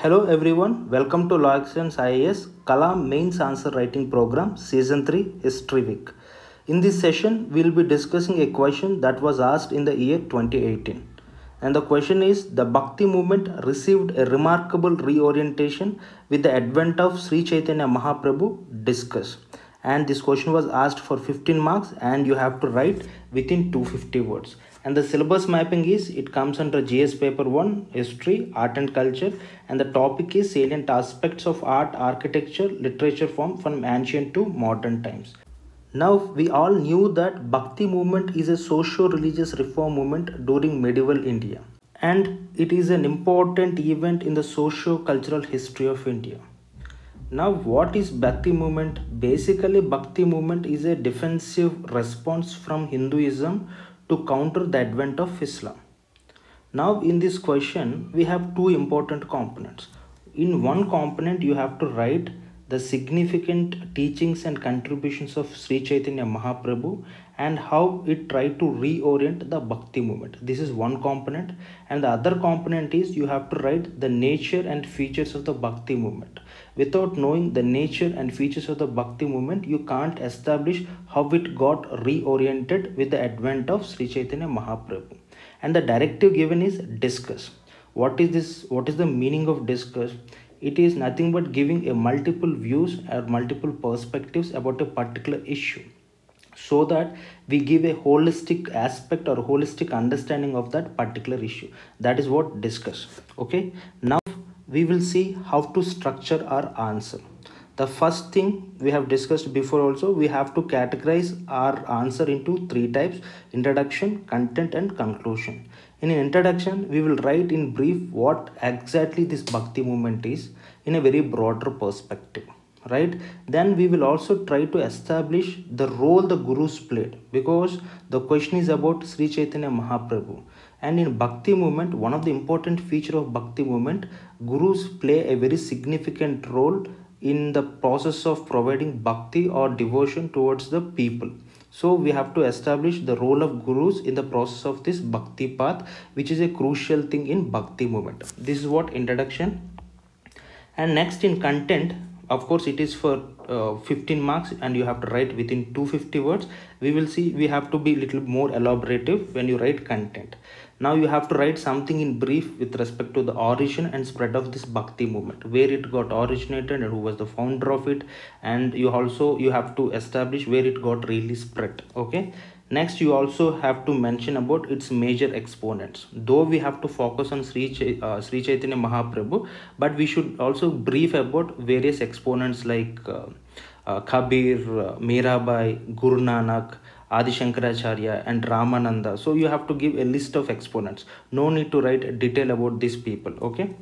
Hello everyone, welcome to La Excellence IAS Kalam Mains Answer Writing Program Season 3 History Week. In this session, we will be discussing a question that was asked in the year 2018. And the question is The Bhakti movement received a remarkable reorientation with the advent of Sri Chaitanya Mahaprabhu. Discuss. And this question was asked for 15 marks, and you have to write within 250 words and the syllabus mapping is it comes under gs paper 1 history art and culture. And the topic is salient aspects of art architecture literature form from ancient to modern times. Now we all knew that bhakti movement is a socio-religious reform movement during medieval india. And it is an important event in the socio-cultural history of india. Now what is bhakti movement? Basically bhakti movement is a defensive response from hinduism to counter the advent of Islam. Now in this question we have two important components. In one component you have to write the significant teachings and contributions of Sri Chaitanya Mahaprabhu and how it tried to reorient the Bhakti movement. This is one component and the other component is you have to write the nature and features of the Bhakti movement. Without knowing the nature and features of the Bhakti movement, you can't establish how it got reoriented with the advent of Sri Chaitanya Mahaprabhu. And the directive given is discuss. What is this? What is the meaning of discuss? It is nothing but giving a multiple views or multiple perspectives about a particular issue so that we give a holistic aspect or holistic understanding of that particular issue. That is what discuss okay? Now we will see how to structure our answer. The first thing we have discussed before also we have to categorize our answer into three types introduction content and conclusion. In an introduction we will write in brief what exactly this bhakti movement is in a very broader perspective right? Then we will also try to establish the role the gurus played because the question is about sri chaitanya mahaprabhu. And in bhakti movement one of the important feature of bhakti movement gurus play a very significant role in the process of providing bhakti or devotion towards the people. So we have to establish the role of gurus in the process of this bhakti path which is a crucial thing in bhakti movement. This is what introduction. And next in content of course it is for uh, 15 marks and you have to write within 250 words. We will see we have to be little more elaborative when you write content. Now you have to write something in brief with respect to the origin and spread of this bhakti movement where it got originated and who was the founder of it and you also you have to establish where it got really spread okay next you also have to mention about its major exponents though we have to focus on sri, Ch- uh, sri chaitanya mahaprabhu but we should also brief about various exponents like uh, uh, kabir uh, mirabai guru nanak Adi Shankaracharya and Ramananda. So you have to give a list of exponents. No need to write detail about these people. Okay.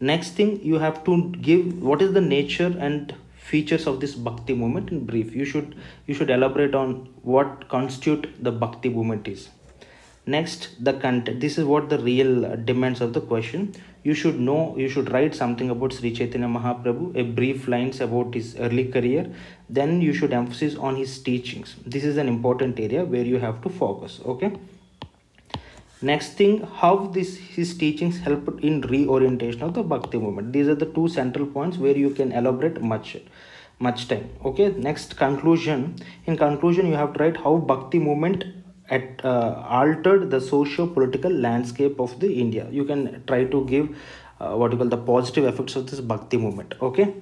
Next thing you have to give what is the nature and features of this bhakti movement in brief. You should you should elaborate on what constitute the bhakti movement is. Next the content this is what the real uh, demands of the question. You should know you should write something about sri chaitanya mahaprabhu a brief lines about his early career. Then you should emphasize on his teachings. This is an important area where you have to focus okay next thing how this his teachings helped in reorientation of the bhakti movement these are the two central points where you can elaborate much much time okay next conclusion in conclusion you have to write how bhakti movement at uh, altered the socio-political landscape of the India. You can try to give uh, what you call the positive effects of this Bhakti movement. Okay.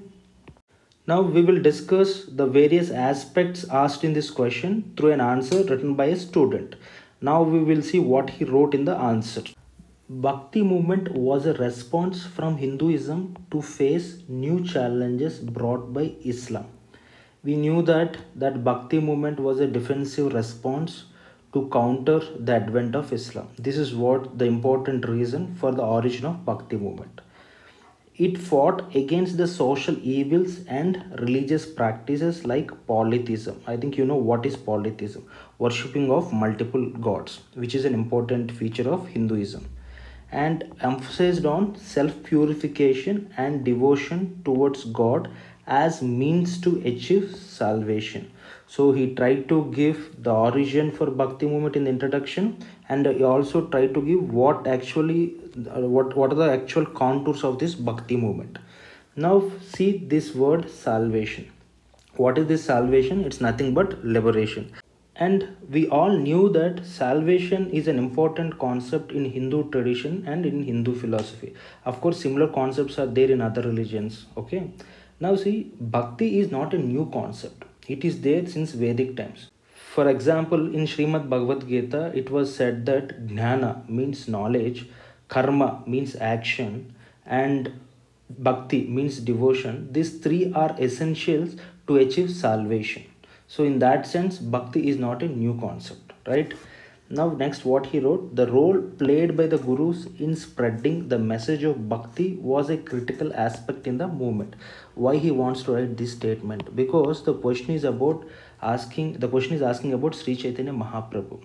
Now we will discuss the various aspects asked in this question through an answer written by a student. Now we will see what he wrote in the answer. Bhakti movement was a response from Hinduism to face new challenges brought by Islam. We knew that that Bhakti movement was a defensive response to counter the advent of Islam. This is what the important reason for the origin of Bhakti movement. It fought against the social evils and religious practices like polytheism. I think you know what is polytheism. Worshipping of multiple gods, which is an important feature of Hinduism, and emphasized on self purification and devotion towards God as means to achieve salvation. So he tried to give the origin for bhakti movement in the introduction and also try to give what actually uh, what what are the actual contours of this bhakti movement. Now see this word salvation. What is this salvation? It's nothing but liberation. And we all knew that salvation is an important concept in hindu tradition and in hindu philosophy. Of course similar concepts are there in other religions okay? Now see bhakti is not a new concept. It is there since vedic times for example in Srimad Bhagavad Gita it was said that jnana means knowledge karma means action and bhakti means devotion. These three are essentials to achieve salvation. So in that sense bhakti is not a new concept right? Now next what he wrote the role played by the gurus in spreading the message of bhakti was a critical aspect in the movement. Why he wants to write this statement? Because the question is about asking the question is asking about sri chaitanya mahaprabhu.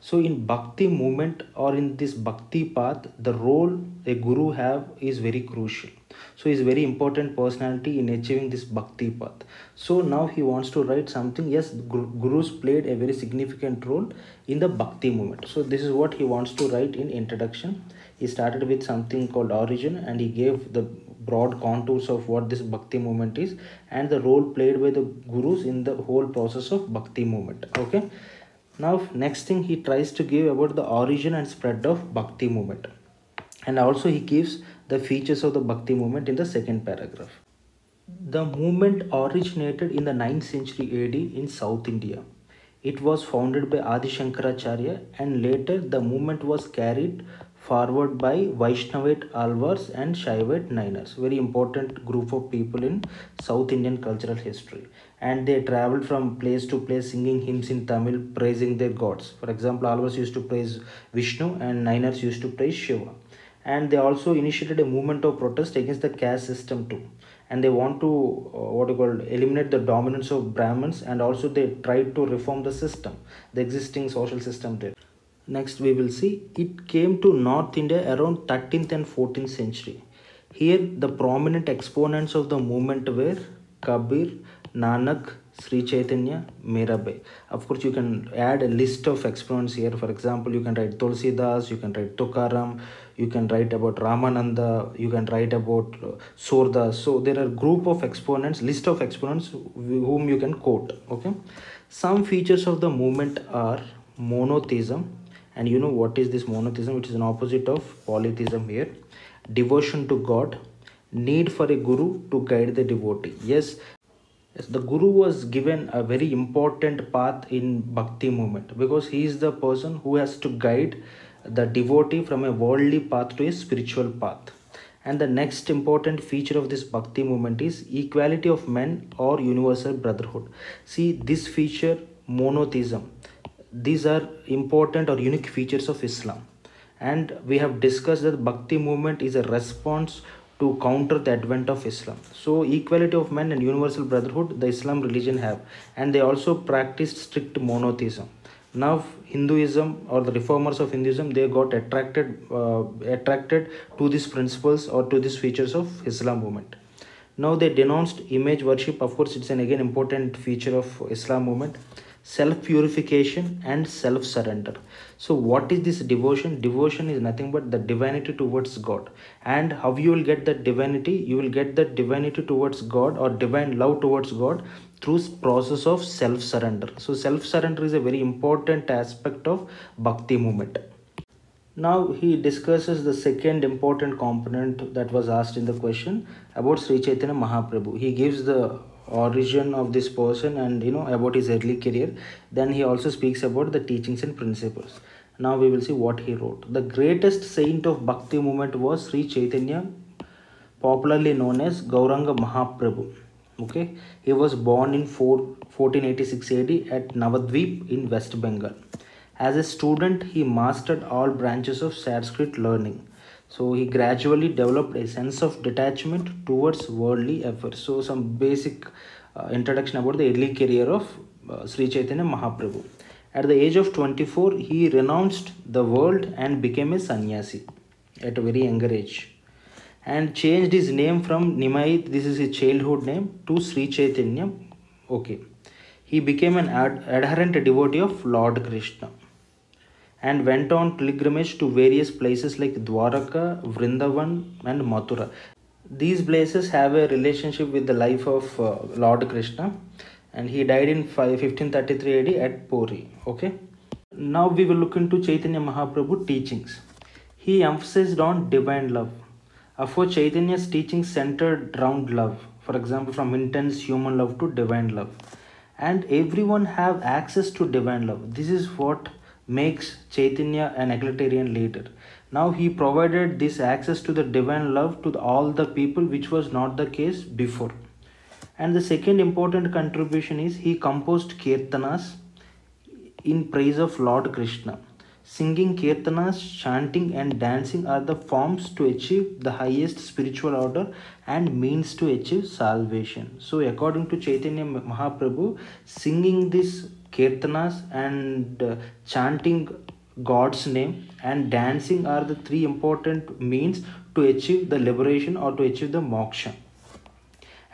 So in bhakti movement or in this bhakti path the role a guru have is very crucial. So he's very important personality in achieving this bhakti path. So now he wants to write something. Yes gurus played a very significant role in the bhakti movement. So this is what he wants to write in introduction. He started with something called origin and he gave the broad contours of what this bhakti movement is and the role played by the gurus in the whole process of bhakti movement okay now next thing he tries to give about the origin and spread of bhakti movement and also he gives the features of the Bhakti movement in the second paragraph. The movement originated in the 9th century AD in South India. It was founded by Adi Shankaracharya and later the movement was carried forward by Vaishnavite Alvars and Shaivite Nainars, very important group of people in South Indian cultural history. And they traveled from place to place singing hymns in Tamil, praising their gods. For example, Alvars used to praise Vishnu and Nainars used to praise Shiva and they also initiated a movement of protest against the caste system too and they want to uh, what you call eliminate the dominance of brahmins and also they tried to reform the system the existing social system there next we will see it came to north india around 13th and 14th century here the prominent exponents of the movement were kabir nanak Sri Chaitanya, Mirabai. Of course, you can add a list of exponents here. For example, you can write Tulsidas, you can write Tukaram, you can write about Ramananda, you can write about uh, Surdas. So there are group of exponents, list of exponents whom you can quote. Okay. Some features of the movement are monotheism. And you know what is this monotheism? Which is an opposite of polytheism here. Devotion to God, need for a guru to guide the devotee. Yes, the Guru was given a very important path in Bhakti movement because he is the person who has to guide the devotee from a worldly path to a spiritual path. And the next important feature of this Bhakti movement is equality of men or universal brotherhood. See, this feature, monotheism, these are important or unique features of Islam. And we have discussed that Bhakti movement is a response to counter the advent of Islam. So equality of men and universal brotherhood the Islam religion have and they also practiced strict monotheism. Now Hinduism or the reformers of Hinduism they got attracted uh, attracted to these principles or to these features of Islam movement. Now they denounced image worship of course it's an again important feature of Islam movement self purification and self surrender so what is this devotion? Devotion is nothing but the divinity towards god. And how you will get that divinity? You will get that divinity towards god or divine love towards god through process of self surrender so self surrender is a very important aspect of bhakti movement. Now he discusses the second important component that was asked in the question about Sri Chaitanya Mahaprabhu. He gives the origin of this person and you know about his early career. Then he also speaks about the teachings and principles. Now we will see what he wrote. The greatest saint of bhakti movement was sri chaitanya popularly known as gauranga mahaprabhu. Okay? He was born in 4, 1486 ad at navadvip in west bengal. As a student he mastered all branches of sanskrit learning so he gradually developed a sense of detachment towards worldly affairs. So some basic uh, introduction about the early career of uh, Sri Chaitanya Mahaprabhu. At the age of 24, he renounced the world and became a sannyasi at a very younger age and changed his name from Nimai, this is his childhood name, to Sri Chaitanya. Okay. he became an ad- adherent devotee of Lord Krishna and went on pilgrimage to various places like Dwaraka, Vrindavan, and Mathura. These places have a relationship with the life of uh, Lord Krishna, and he died in 5, 1533 AD at Puri. Okay, now we will look into Chaitanya Mahaprabhu teachings. He emphasized on divine love. Course, Chaitanya's teachings centered around love. For example, from intense human love to divine love, and everyone have access to divine love. This is what makes Chaitanya an egalitarian leader. Now he provided this access to the divine love to all the people, which was not the case before. And the second important contribution is he composed kirtanas in praise of Lord Krishna. Singing kirtanas, chanting, and dancing are the forms to achieve the highest spiritual order and means to achieve salvation. So, according to Chaitanya Mahaprabhu, singing these kirtanas and uh, chanting God's name and dancing are the three important means to achieve the liberation or to achieve the moksha.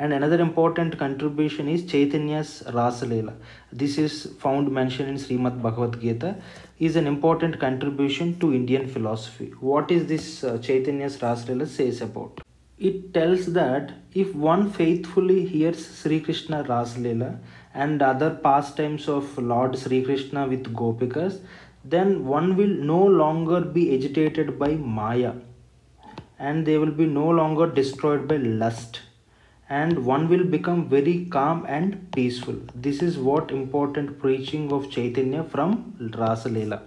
And another important contribution is Chaitanya's Rasalila. This is found mentioned in Srimad Bhagavad Gita. Is an important contribution to Indian philosophy. What is this uh, Chaitanya's Rasalila says about? It tells that if one faithfully hears Sri Krishna Rasalila and other pastimes of Lord Sri Krishna with Gopikas, then one will no longer be agitated by Maya and they will be no longer destroyed by lust and one will become very calm and peaceful. This is what important preaching of Chaitanya from Rasalila.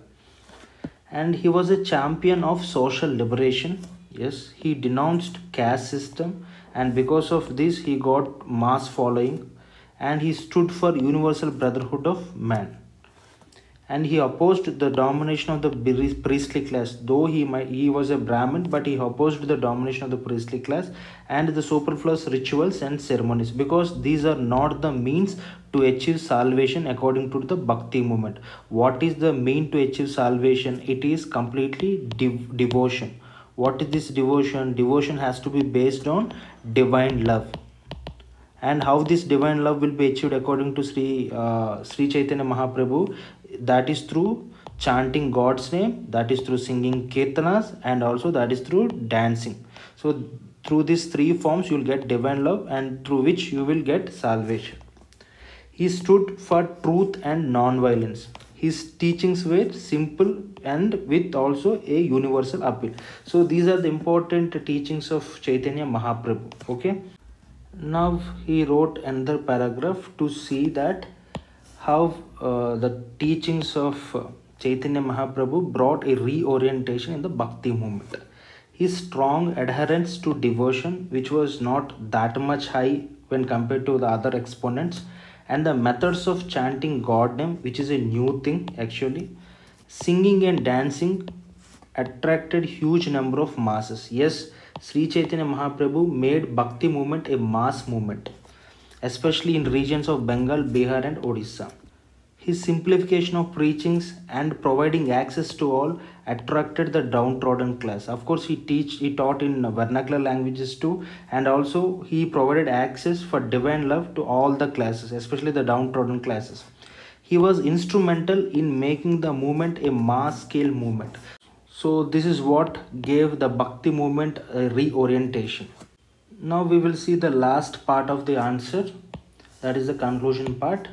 And he was a champion of social liberation. Yes, he denounced caste system and because of this he got mass following and he stood for universal brotherhood of man. And he opposed the domination of the priestly class though he might, he was a brahmin but he opposed the domination of the priestly class and the superfluous rituals and ceremonies because these are not the means to achieve salvation according to the bhakti movement. What is the mean to achieve salvation? It is completely dev- devotion. What is this devotion? Devotion has to be based on divine love and how this divine love will be achieved according to Sri uh, Sri Chaitanya Mahaprabhu that is through chanting God's name that is through singing kirtanas and also that is through dancing. So through these three forms you will get divine love and through which you will get salvation. He stood for truth and non-violence. His teachings were simple and with also a universal appeal. So these are the important teachings of chaitanya mahaprabhu okay now he wrote another paragraph to see that how uh, the teachings of uh, Chaitanya Mahaprabhu brought a reorientation in the Bhakti movement. His strong adherence to devotion, which was not that much high when compared to the other exponents, and the methods of chanting God name, which is a new thing actually, singing and dancing attracted huge number of masses. Yes, Sri Chaitanya Mahaprabhu made Bhakti movement a mass movement, especially in regions of Bengal, Bihar, and Odisha. His simplification of preachings and providing access to all attracted the downtrodden class. Of course, he teach he taught in vernacular languages too, and also he provided access for divine love to all the classes, especially the downtrodden classes. He was instrumental in making the movement a mass scale movement. So this is what gave the Bhakti movement a reorientation. Now we will see the last part of the answer, that is the conclusion part.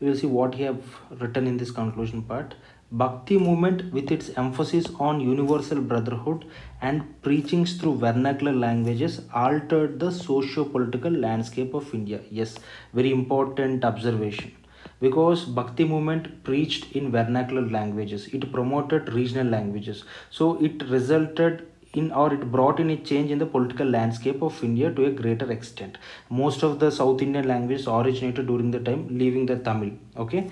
We will see what he have written in this conclusion part. Bhakti movement with its emphasis on universal brotherhood and preachings through vernacular languages altered the socio-political landscape of india. Yes very important observation because bhakti movement preached in vernacular languages it promoted regional languages so it resulted in or it brought in a change in the political landscape of India to a greater extent. Most of the South Indian languages originated during the time leaving the Tamil. Okay.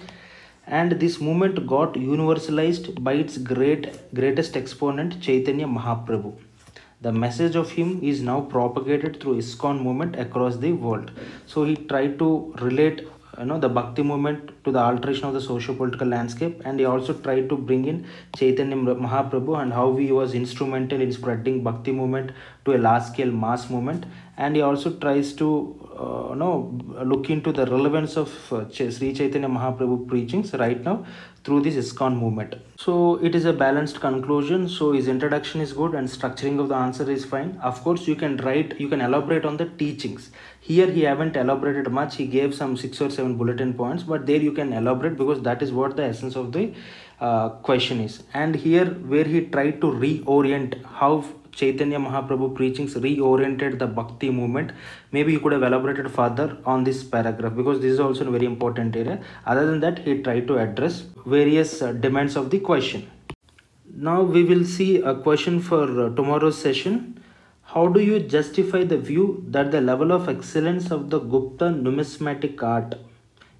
And this movement got universalized by its great greatest exponent Chaitanya Mahaprabhu. The message of him is now propagated through ISKCON movement across the world. So he tried to relate you know the bhakti movement to the alteration of the socio-political landscape. And he also tried to bring in chaitanya mahaprabhu and how he was instrumental in spreading bhakti movement to a large scale mass movement. And he also tries to uh, know look into the relevance of uh, Sri Chaitanya Mahaprabhu preachings right now through this ISKCON movement. So it is a balanced conclusion. So his introduction is good and structuring of the answer is fine. Of course, you can write, you can elaborate on the teachings. Here he haven't elaborated much. He gave some six or seven bulletin points, but there you can elaborate because that is what the essence of the uh, question is. And here where he tried to reorient how Chaitanya Mahaprabhu preachings reoriented the bhakti movement. Maybe you could have elaborated further on this paragraph because this is also a very important area. Other than that, he tried to address various uh, demands of the question. Now we will see a question for uh, tomorrow's session. How do you justify the view that the level of excellence of the Gupta numismatic art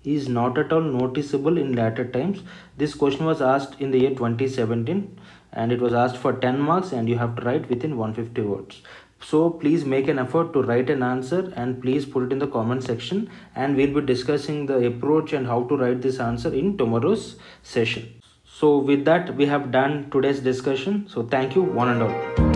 is not at all noticeable in later times? This question was asked in the year 2017 and it was asked for 10 marks and you have to write within 150 words. So please make an effort to write an answer and please put it in the comment section and we'll be discussing the approach and how to write this answer in tomorrow's session. So with that we have done today's discussion. So thank you one and all